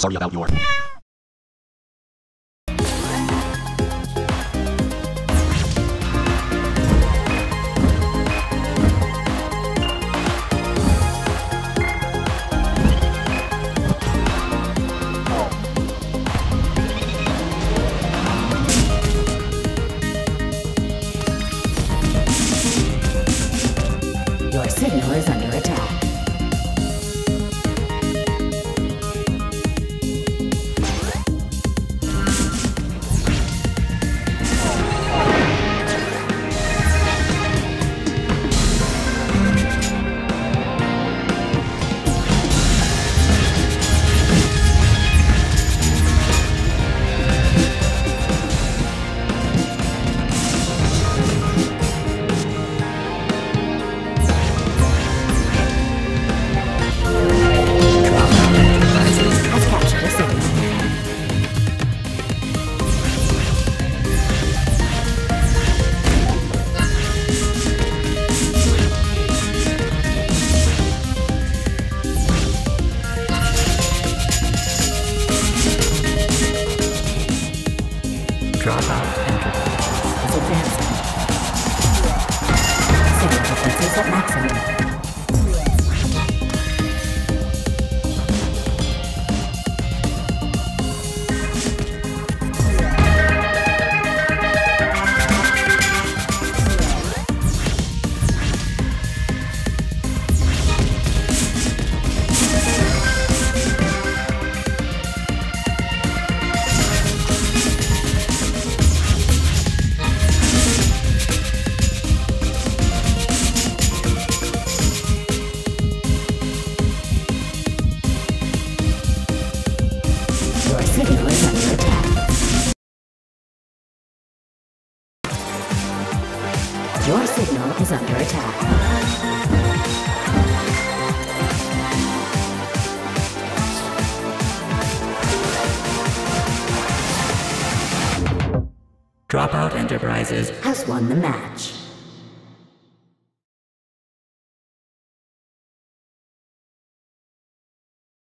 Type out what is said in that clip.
Sorry about your. Your signal is under sure about it. His advancement. Signature is at maximum. Your signal is under attack. Dropout Enterprises. Has won the match.